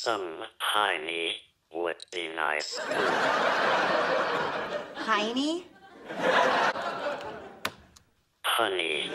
Some honey would be nice. Heine? Honey.